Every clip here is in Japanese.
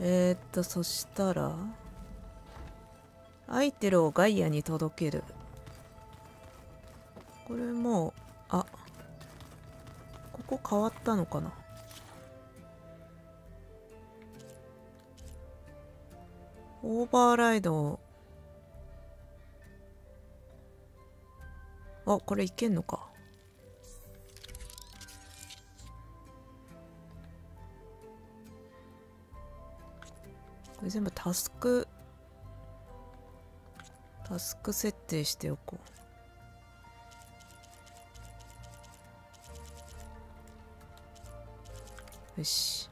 えー、っとそしたらアイテルをガイアに届ける。これもうあここ変わったのかな。オーバーライドあこれいけんのか。これ全部タスクタスク設定しておこう。よし。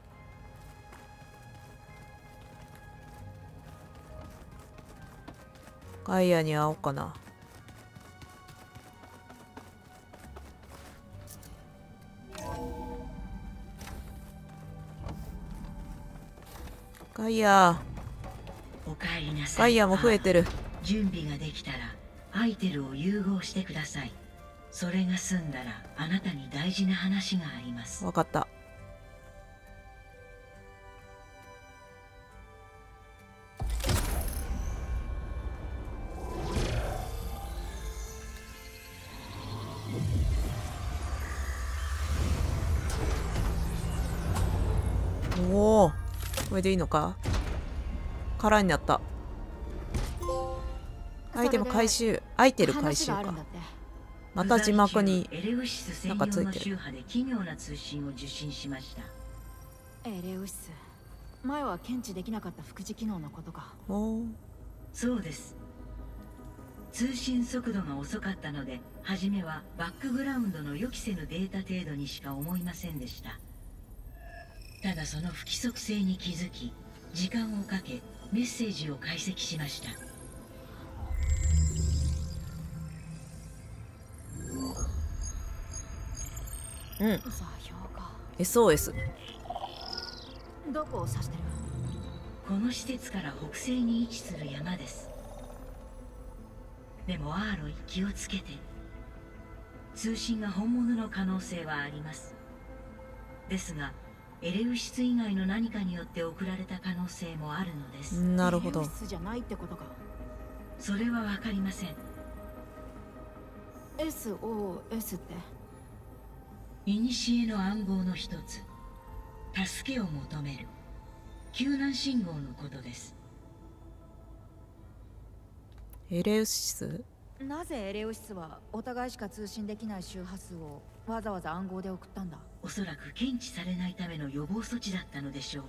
ガイアに会おうかな。ガイアおかえりなさい。ガイアも増えてる。準備ができたらアイテルを融合してください。それが済んだらあなたに大事な話があります。わかったれでいいのか？空になった。アイテム回収アイテル回収か。また字幕にな通信を受信しました。エレウシス。前は検知できなかった副次機能のことか。おー。そうです。通信速度が遅かったので初めはバックグラウンドの予期せぬデータ程度にしか思いませんでしたただその不規則性に気づき時間をかけメッセージを解析しました。うん。SOS どこを指してる？この施設から北西に位置する山です。でもアーロイ気をつけて通信が本物の可能性はあります。ですがエレウシス以外の何かによって送られた可能性もあるのです。なるほど。エレウシスじゃないってことか。それは分かりません。SOS って？古の暗号の一つ。助けを求める。救難信号のことです。エレウシス？なぜエレウシスはお互いしか通信できない周波数をわざわざ暗号で送ったんだ？おそらく検知されないための予防措置だったのでしょ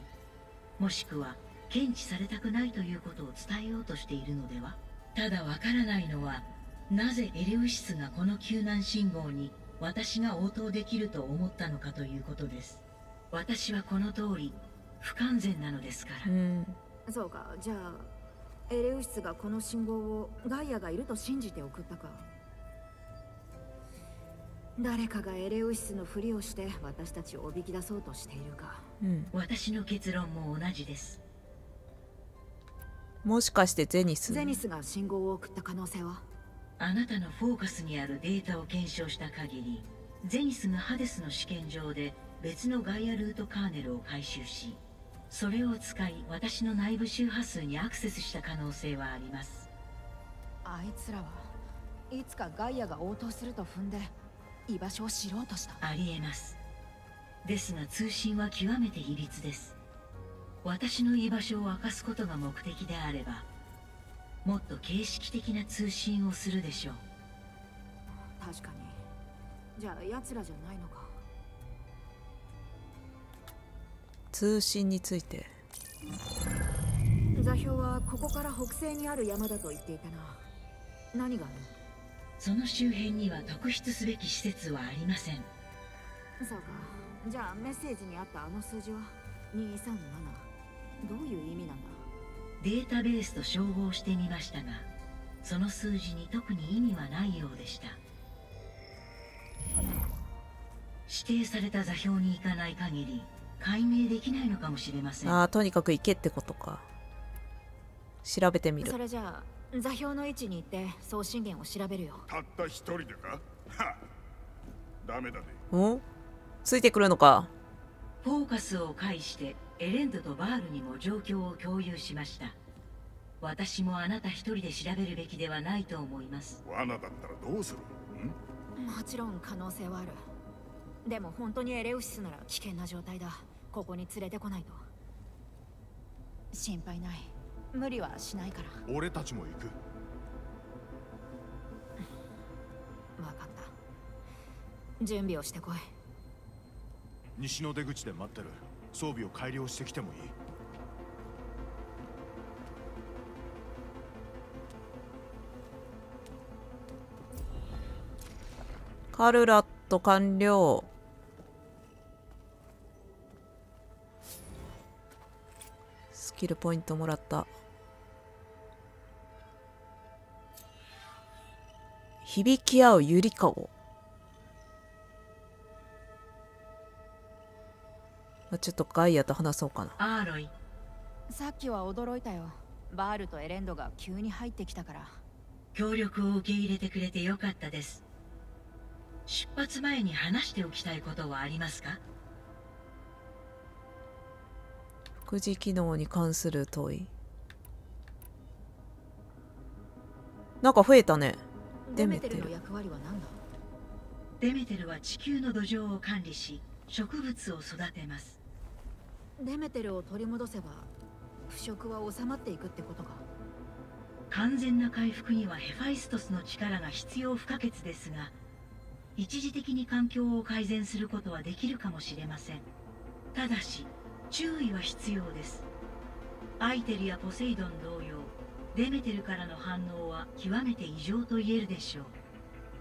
う。もしくは検知されたくないということを伝えようとしているのでは？ただわからないのはなぜエレウシスがこの救難信号に私が応答できると思ったのかということです。私はこの通り不完全なのですから。うん。そうか。じゃあエレウシスがこの信号をガイアがいると信じて送ったか。誰かがエレウシスのふりをして私たちをおびき出そうとしているか。うん。私の結論も同じです。もしかしてゼニス？ゼニスが信号を送った可能性は？あなたのフォーカスにあるデータを検証した限りゼニスがハデスの試験場で別のガイアルートカーネルを回収しそれを使い私の内部周波数にアクセスした可能性はあります。あいつらはいつかガイアが応答すると踏んで居場所を知ろうとした。ありえます。ですが通信は極めていびつです。私の居場所を明かすことが目的であればもっと形式的な通信をするでしょう。確かに。じゃあ奴らじゃないのか通信について。座標はここから北西にある山だと言っていたな。何がある？その周辺には特筆すべき施設はありません。そうか。じゃあメッセージにあったあの数字は237どういう意味なんだ？データベースと照合してみましたがその数字に特に意味はないようでした。指定された座標に行かない限り解明できないのかもしれません。ああとにかく行けってことか。調べてみる。それじゃあ座標の位置に行って送信源を調べるよ。たった一人でか？はダメだね。お？ついてくるのか。フォーカスを介してエレンドとバールにも状況を共有しました。私もあなた一人で調べるべきではないと思います。罠だったらどうする？ん？もちろん可能性はある。でも本当にエレウシスなら危険な状態だここに連れてこないと。心配ない。無理はしないから。俺たちも行く。分かった。準備をしてこい。西の出口で待ってる。装備を改良してきてもいい。カルラット完了キルポイントもらった。響き合うゆりかごあちょっとガイアと話そうかな。アーロイ。さっきは驚いたよ。バールとエレンドが急に入ってきたから。協力を受け入れてくれてよかったです。出発前に話しておきたいことはありますか？副次機能に関する問い。なんか増えたね。デメテル。の役割は何だデメテルは地球の土壌を管理し植物を育てます。デメテルを取り戻せば腐食は収まっていくってことか。完全な回復にはヘファイストスの力が必要不可欠ですが一時的に環境を改善することはできるかもしれません。ただし注意は必要です。アイテルやポセイドン同様デメテルからの反応は極めて異常と言えるでしょう。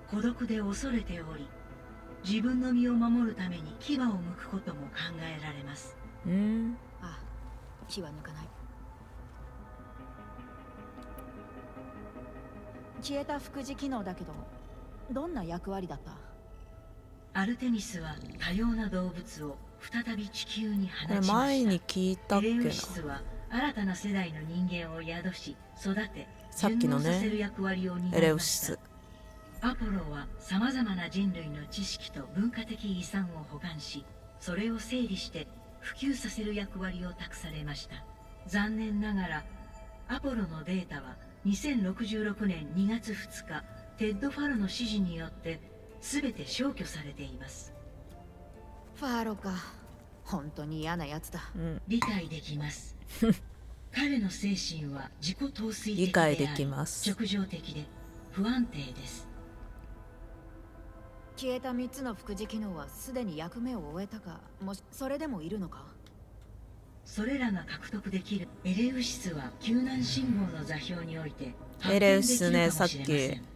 孤独で恐れており自分の身を守るために牙を剥くことも考えられます。うん。ああ気は抜かない。消えた副次機能だけどどんな役割だった？アルテミスは多様な動物を再び地球にこ放ちました。れ前に聞いたっけな。エレウシスは新たな世代の人間を宿し育てさっきのねエレウシス。アポロはさまざまな人類の知識と文化的遺産を保管しそれを整理して普及させる役割を託されました。残念ながらアポロのデータは2066年2月2日テッド・ファロの指示によって全て消去されていますファーロか。本当に嫌なやつだ。うん。理解できます。彼の精神は自己陶酔的理解でありきます。直情的で不安定です。消えた3つの副次機能はすでに役目を終えたか。もしそれでもいるのか？それらが獲得できる。エレウシスは救難信号の座標においてエレウシスね発見できるかもしれません。さっ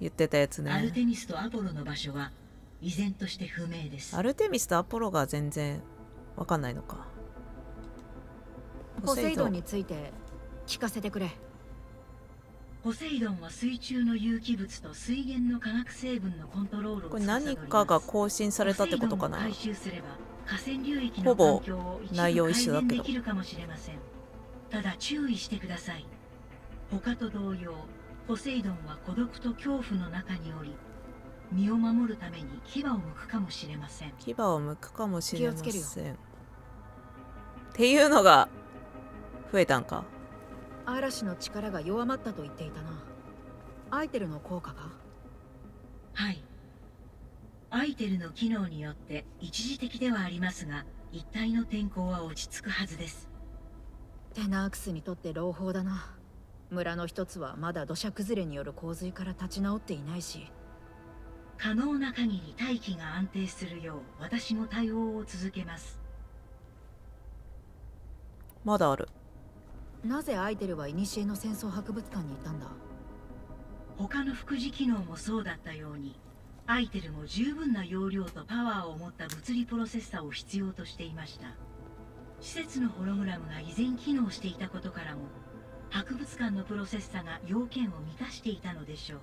言ってたやつアルねテミスとアポロの場所は依然として不明です。アルテミスとアポロが全然わかんないのか。ポセイドンについて聞かせてくれ。ポセイドンは水中の有機物と水源の化学成分のコントロールをこれ何かが更新されたってことかな？ポセイドンを回収すれば河川流域のほぼ環境を一部内容一緒だけど改善できるかもしれません。ただ注意してください。他と同様ポセイドンは孤独と恐怖の中におり身を守るために牙を剥くかもしれません。牙を剥くかもしれま気をつけるせん。っていうのが増えたんか？嵐の力が弱まったと言っていたな。アイテルの効果か？はい。アイテルの機能によって一時的ではありますが一体の天候は落ち着くはずです。テナークスにとって朗報だな。村の一つはまだ土砂崩れによる洪水から立ち直っていないし可能な限り大気が安定するよう私も対応を続けます。まだある。なぜアイテルは古の戦争博物館にいたんだ？他の副次機能もそうだったようにアイテルも十分な容量とパワーを持った物理プロセッサを必要としていました。施設のホログラムが依然機能していたことからも博物館のプロセッサが要件を満たしていたのでしょう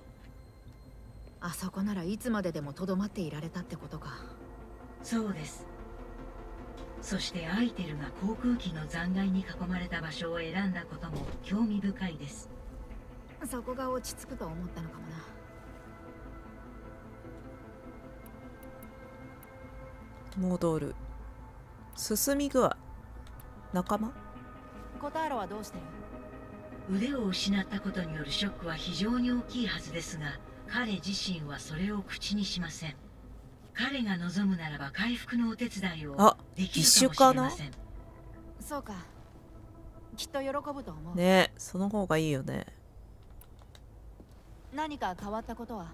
あそこならいつまででもとどまっていられたってことか。そうです。そしてアイテルが航空機の残骸に囲まれた場所を選んだことも興味深いです。そこが落ち着くと思ったのかもな。戻る。進み具合仲間？コターロはどうしてる？腕を失ったことによるショックは非常に大きいはずですが彼自身はそれを口にしません。彼が望むならば回復のお手伝いをあできる義かなもしれません。そうか。きっと喜ぶと思う、ねその方がいいよね。何か変わったことは？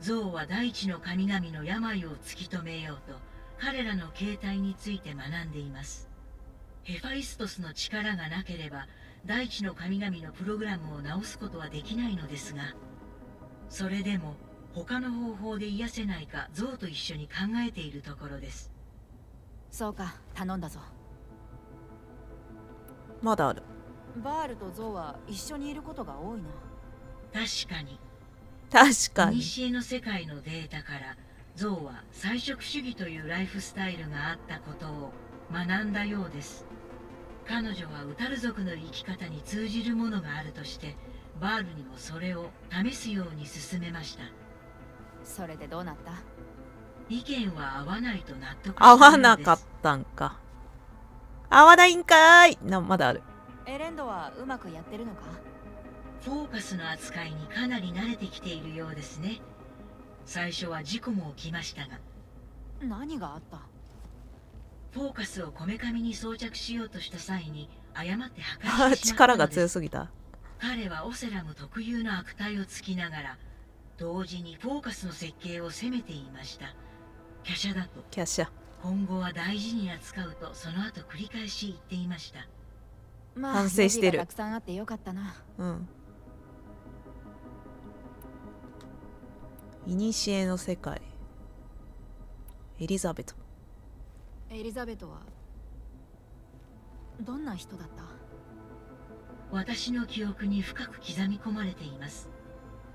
ゾウは大地の神々の病を突き止めようと彼らの形態について学んでいます。ヘファイストスの力がなければ大地の神々のプログラムを直すことはできないのですがそれでも他の方法で癒せないかゾウと一緒に考えているところです。そうか頼んだぞ。まだある。バールとゾウは一緒にいることが多いな。確かに。確かに。古の世界のデータからゾウは菜食主義というライフスタイルがあったことを学んだようです。彼女はウタル族の生き方に通じるものがあるとしてバールにもそれを試すように勧めました。それでどうなった？意見は合わないと納得合わなかったんか。合わないんかーい。なまだある。エレンドはうまくやってるのか？フォーカスの扱いにかなり慣れてきているようですね。最初は事故も起きましたが。何があった？フォーカスをこめかみに装着しようとした際に誤って破壊してしまったのです。力が強すぎた彼はオセラム特有の悪態をつきながら同時にフォーカスの設計を責めていました。華奢だとキャシャ今後は大事に扱うとその後繰り返し言っていました。ま反省してる。たくさんあってよかったな。うん。いにしえの世界。エリザベト。エリザベトはどんな人だった？私の記憶に深く刻み込まれています。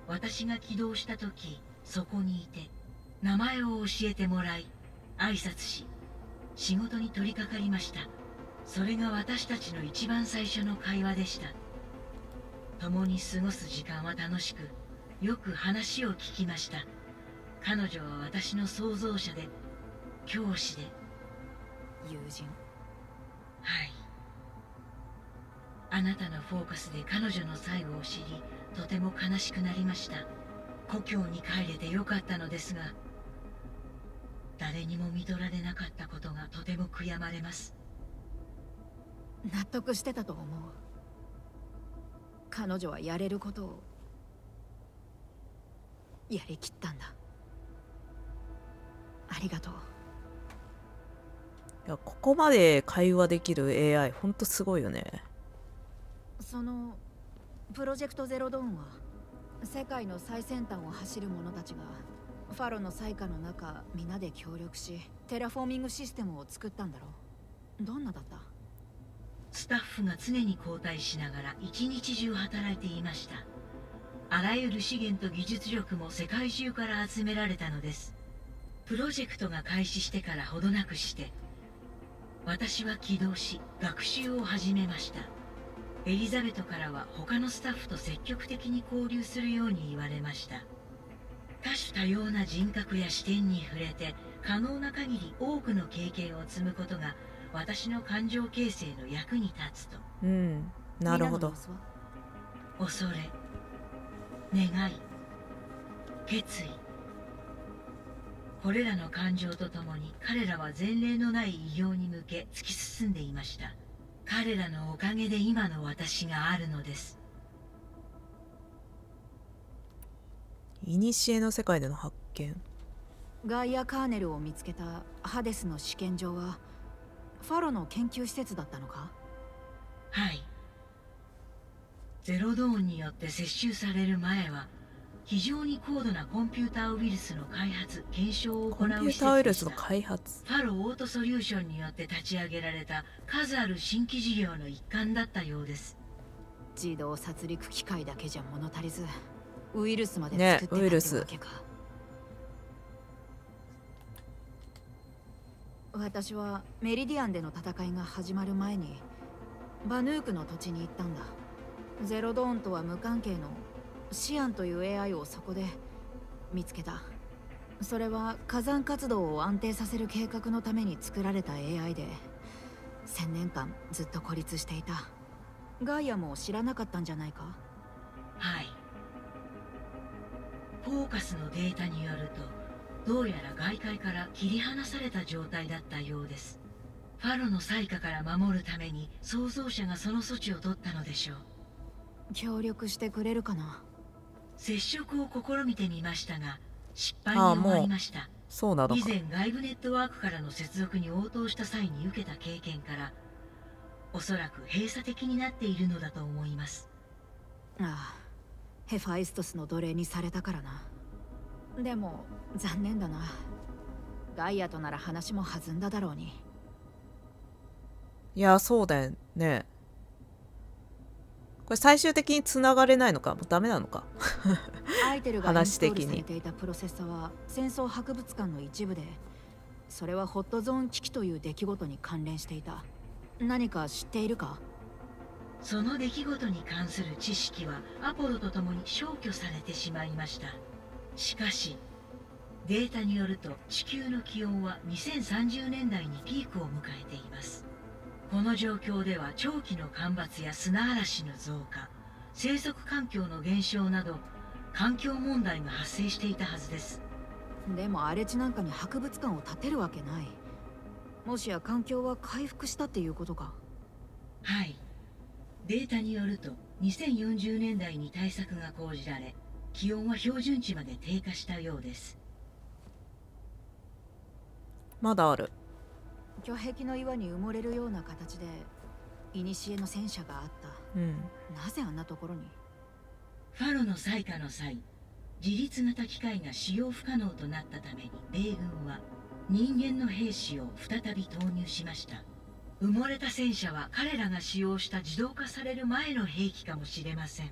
私が起動した時そこにいて名前を教えてもらい挨拶し仕事に取り掛かりました。それが私たちの一番最初の会話でした。共に過ごす時間は楽しくよく話を聞きました。彼女は私の創造者で教師で。友人。はいあなたのフォーカスで彼女の最後を知りとても悲しくなりました。故郷に帰れてよかったのですが誰にも見とられなかったことがとても悔やまれます。納得してたと思う。彼女はやれることをやりきったんだ。ありがとう。いやここまで会話できる AI ほんとすごいよねそのプロジェクトゼロドーンは世界の最先端を走る者たちがファロの災禍の中皆で協力しテラフォーミングシステムを作ったんだろう。どんなだった？スタッフが常に交代しながら一日中働いていました。あらゆる資源と技術力も世界中から集められたのです。プロジェクトが開始してからほどなくして私は起動し学習を始めました。エリザベトからは他のスタッフと積極的に交流するように言われました。多種多様な人格や視点に触れて可能な限り多くの経験を積むことが私の感情形成の役に立つと。うんなるほど。恐れ願い決意。これらの感情とともに彼らは前例のない偉業に向け突き進んでいました彼らのおかげで今の私があるのです。いにしえの世界での発見。ガイア・カーネルを見つけたハデスの試験場はファロの研究施設だったのか？はい。ゼロドーンによって接収される前は非常に高度なコンピューターウイルスの開発検証を行コンピュう施ーターウイルスの設でした開発？ファロオートソリューションによって立ち上げられた数ある新規事業の一環だったようです。自動殺戮機械だけじゃ物足りずウイルスまでね作ってたってウイルスわけか、私はメリディアンでの戦いが始まる前にバヌークの土地に行ったんだ。ゼロドーンとは無関係のシアンという AI をそこで見つけた。それは火山活動を安定させる計画のために作られた AI で1000年間ずっと孤立していた。ガイアも知らなかったんじゃないか？はい。フォーカスのデータによるとどうやら外界から切り離された状態だったようです。ファロの災禍から守るために創造者がその措置を取ったのでしょう。協力してくれるかな？接触を試みてみましたが失敗に終わりました。そうなのか。以前外部ネットワークからの接続に応答した際に受けた経験からおそらく閉鎖的になっているのだと思います。ああヘファイストスの奴隷にされたからな。でも残念だな。ガイアとなら話も弾んだだろうに。いやそうだよねこれ最終的に繋がれないのかもうダメなのか。アイテルがイン話的にていたプロセッサは戦争博物館の一部でそれはホットゾーン危機という出来事に関連していた。何か知っているか？その出来事に関する知識はアポロと共に消去されてしまいました。しかしデータによると地球の気温は2030年代にピークを迎えていますこの状況では長期の干ばつや砂嵐の増加生息環境の減少など環境問題が発生していたはずです。でも荒れ地なんかに博物館を建てるわけない。もしや環境は回復したっていうことか。はい。データによると2040年代に対策が講じられ気温は標準値まで低下したようです。まだある巨壁の岩に埋もれるような形で古の戦車があっうん。たなぜあんなところに？ファロの災禍の際自立型機械が使用不可能となったために米軍は人間の兵士を再び投入しました。埋もれた戦車は彼らが使用した自動化される前の兵器かもしれません。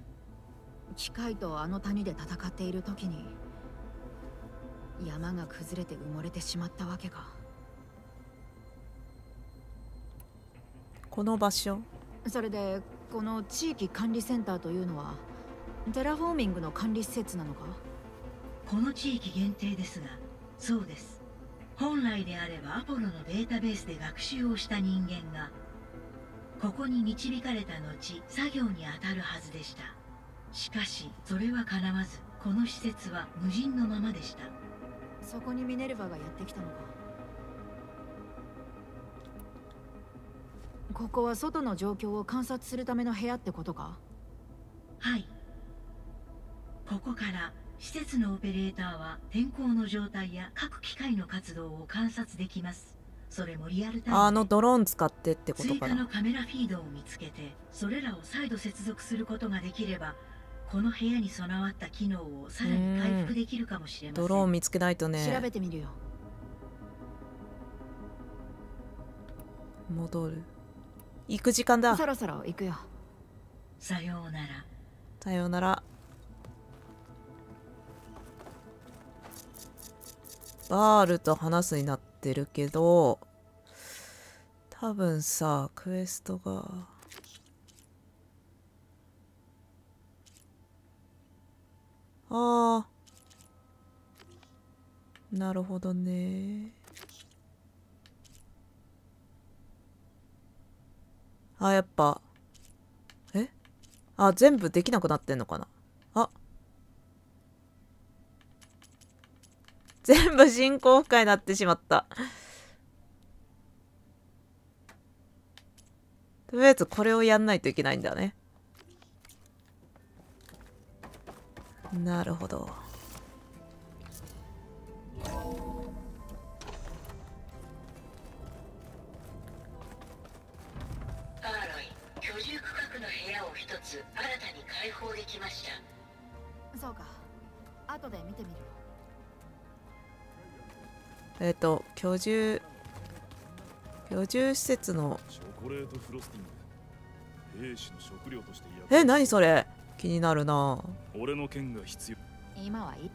機械とあの谷で戦っている時に山が崩れて埋もれてしまったわけかこの場所。それでこの地域管理センターというのはテラフォーミングの管理施設なのか？この地域限定ですがそうです。本来であればアポロのデータベースで学習をした人間がここに導かれた後作業に当たるはずでした。しかしそれは叶わずこの施設は無人のままでした。そこにミネルヴァがやってきたのか？ここは外の状況を観察するための部屋ってことか？はい。ここから施設のオペレーターは天候の状態や各機械の活動を観察できます。それもリアルタイム。であのドローン使ってってこと追加かなのカメラフィードを見つけてそれらを再度接続することができればこの部屋に備わった機能をさらに回復できるかもしれません。ドローン見つけないと調ねべてみるよ。戻る行く時間だ。そろそろ行くよ。さようなら。さようなら。バールと話すになってるけど多分さクエストが。あー。なるほどねあやっぱ。え？あ全部できなくなってんのかな？あ。全部進行不可になってしまった。とりあえずこれをやんないといけないんだね。なるほど。きました。そうか。後で見てみる。えっ、と居住居住施設の。チョコレートフロスティング。兵士の食料として役え何それ？気になるな。俺の剣が必要。今はいい。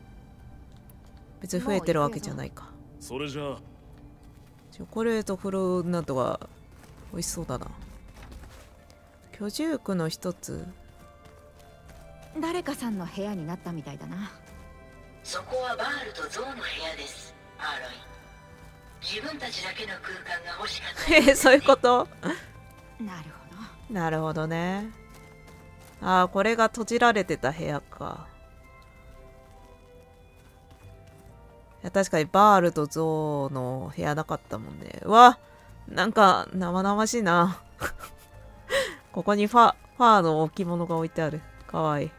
別に増えてるわけじゃないか。それじゃあ。チョコレートフロなんとか美味しそうだな。居住区の一つ誰かさんの部屋になったみたいだな。そこはバールとゾウの部屋ですアーロイ。自分たちだけの空間が欲しかった。えそういうこと？なるほど。なるほどね。ああこれが閉じられてた部屋か。いや確かにバールとゾウの部屋なかったもんね。うわなんか生々しいな。ここにファファーの置物が置いてある。かわいい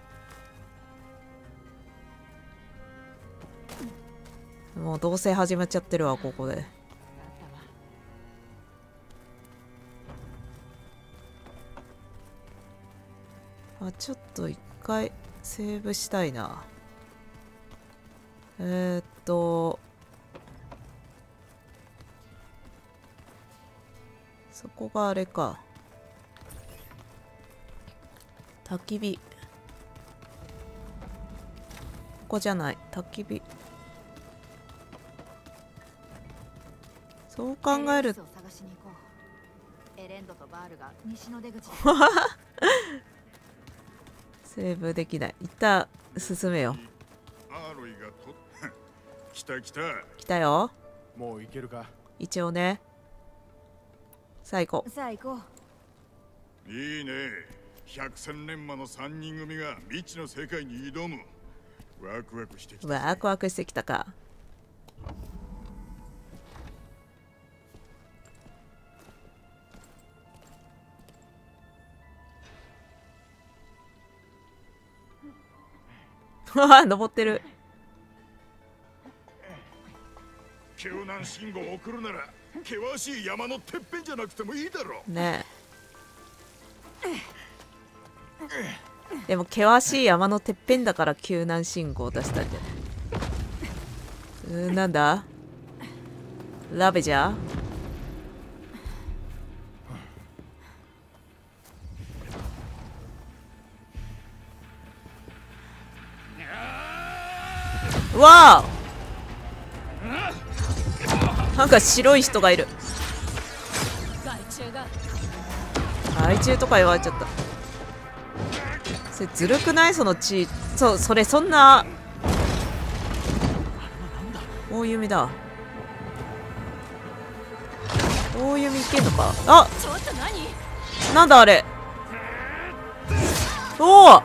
もう同棲始まっちゃってるわここで。あちょっと一回セーブしたいな。えー、っと。そこがあれか。焚き火。ここじゃない。焚き火。そう考えるエレンドを探しに行こうエレンドと。バールが西の出口でセーブできない。一旦進めよ。来た来た。来たよ。もう行けるか？一応ね最後さあ行こういいね。百戦錬磨の三人組が未知の世界に挑む。ワクワクしてきたぜ。ワクワクしてきたか 登ってる。救難信号を送るなら険しい山のてっぺんじゃなくてもいいだろねえ。でも険しい山のてっぺんだから救難信号を出したんじゃない？うーんなんだ？ラベジャわあなんか白い人がいる。害虫とか言われちゃった。それずるくない？その血そうそれそんな。大弓だ。大弓いけんのか？あなんだあれ？おお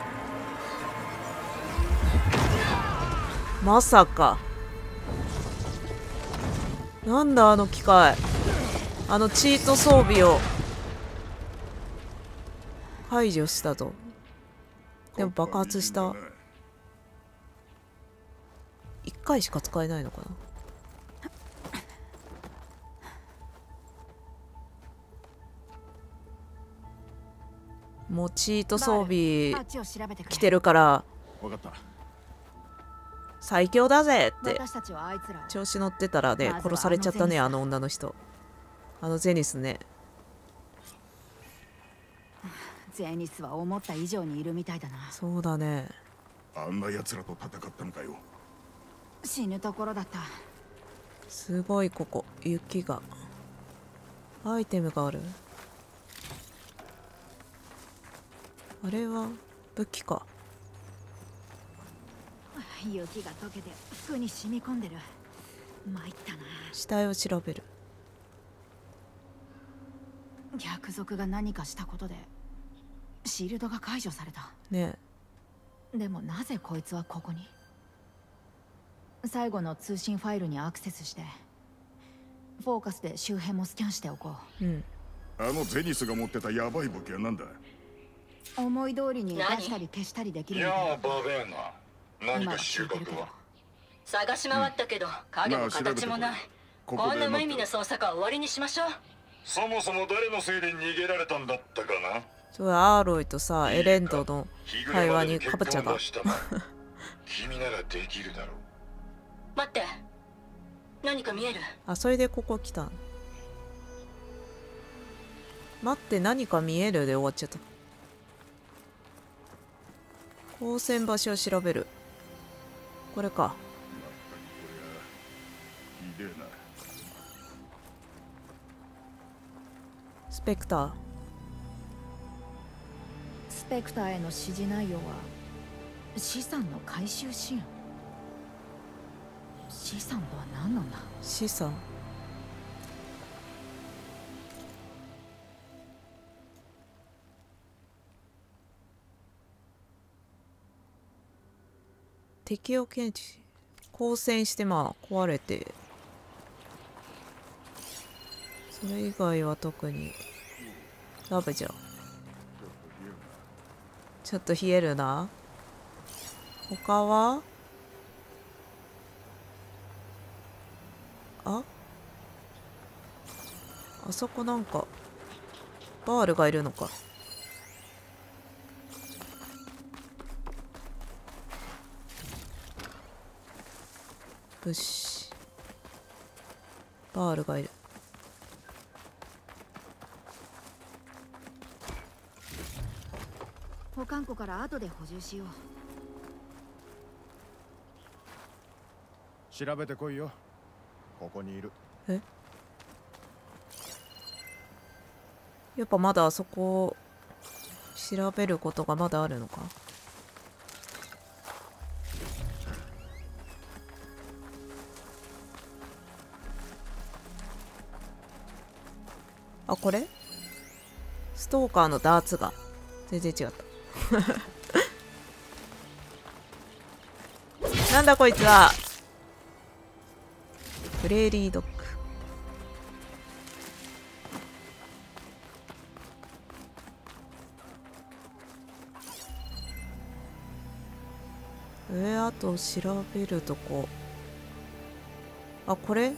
まさか。なんだあの機械。あのチート装備を。排除したと。でも爆発した。1回しか使えないのかな。もうチート装備来てるから。分かった。最強だぜって。私たちはあいつらを。調子乗ってたらね殺されちゃったねああの女の人。あのゼニスね。ゼニスは思った以上にいるみたいだな。そうだね。あんな奴らと戦ったのかよ。死ぬところだった。すごいここ雪が。アイテムがある。あれは武器か雪が溶けて服に染み込んでる。参ったな。死体を調べる。逆賊が何かしたことでシールドが解除された。ねでもなぜこいつはここに？最後の通信ファイルにアクセスしてフォーカスで周辺もスキャンしておこう。んあのゼニスが持ってたヤバい武器は何だう思い通りに出何したり消したりできるみたいあバベーナ何今か収穫は。探し回ったけど、影も形もない、ここんな無意味な捜索は終わりにしましょう。そもそも誰のせいで逃げられたんだったかな？それアーロイとさエレンドの会話ににカブチャが君ならできるだろう。待って。何か見える？あそれでここ来たの？待って何か見えるで終わっちゃった。光線場所を調べるこれか。スペクター。スペクターへの指示内容は資産の回収支援。資産とは何なんだ？資産敵を検知し光線してまあ壊れて。それ以外は特に。ダメじゃん。ちょっと冷えるな。他は？あ？あそこなんかバールがいるのか。よし。バールがいる保管庫から後で補充し。よう調べてこいよここにいるえやっぱまだあそこを調べることがまだあるのかあこれ？ストーカーのダーツが。全然違った。なんだこいつは。プレーリードッグ。えー、あと調べるとこ。あこれ？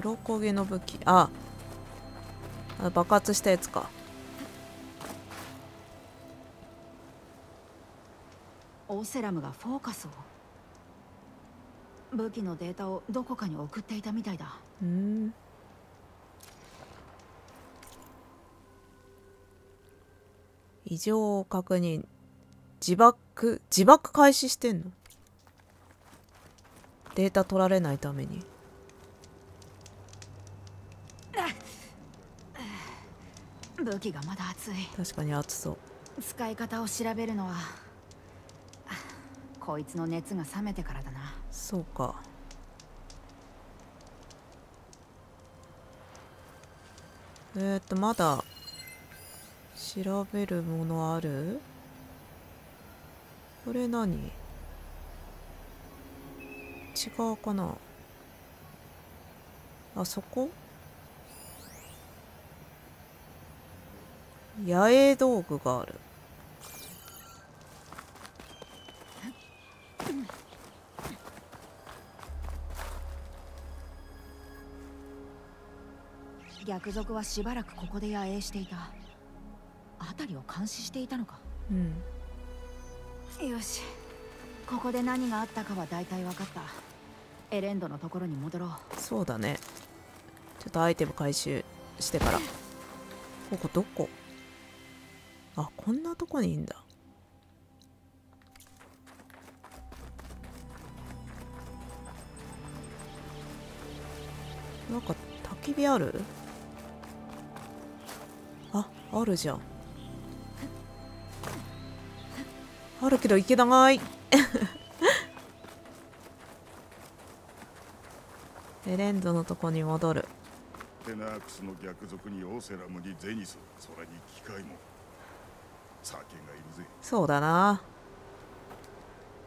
黒焦げの武器。あ。あ爆発したやつか。オーセラムがフォーカスを。武器のデータをどこかに送っていたみたいだ。うん。異常を確認。自爆？自爆開始してんの？データ取られないために武器がまだ熱い。確かに熱そう。使い方を調べるのはあこいつの熱が冷めてからだな。そうか。えー、っとまだ調べるものある？これ何？違うかな？あそこ？野営道具がある。逆賊はしばらくここで野営していた。辺りを監視していたのか。うん。よし。ここで何があったかは大体分かった。エレンドのところに戻ろう。そうだね。ちょっとアイテム回収してから。ここどこ？あこんなとこにいんだ。なんか焚き火ある？ああるじゃん。あるけど行けない。エレンドのとこに戻る。テナークスの逆賊にオセラムにゼニスそれに機械も。酒がいるぜ。そうだな。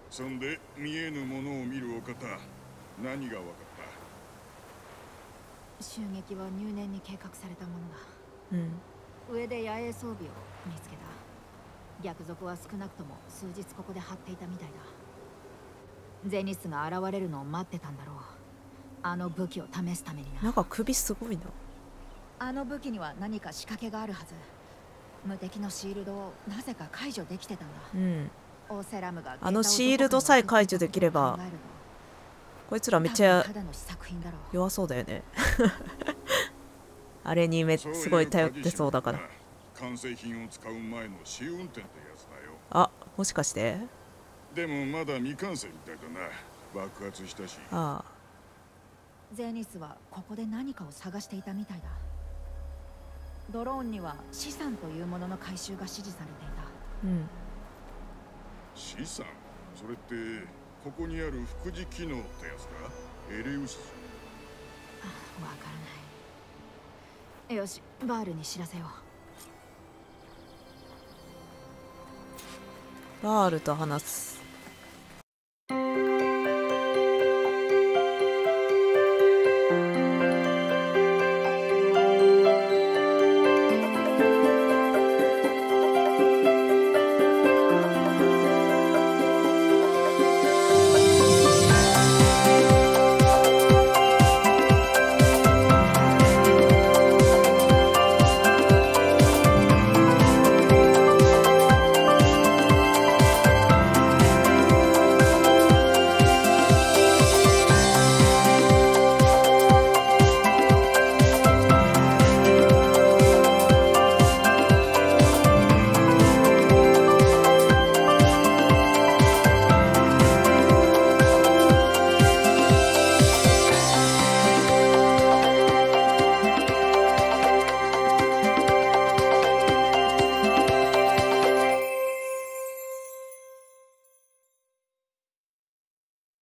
そんで見えぬものを見るお方何が分かっ襲撃は入念に計画されたものだ。うん。上で野営装備を見つけた。逆賊は少なくとも数日ここで張っていたみたいだ。ゼニスが現れるのを待ってたんだろう。あの武器を試すためにな。なんか首すごいな。あの武器には何か仕掛けがあるはず無敵のシールドをなぜか解除できてたんだ。うん。オーセラムがあのシールドさえ解除できれば。こいつらめっちゃ弱そうだよね。あれにめたすごい頼ってそうだから。完成品を使う前の試運転ってやつだよ。あもしかして？でもまだ未完成みたいだな。爆発したし。あ。ゼニスはここで何かを探していたみたいだドローンには資産というものの回収が指示されていた。あうん。資産？それってここにある副次機能ってやつか？エレウス。わからない。よしバールに知らせよう。バールと話す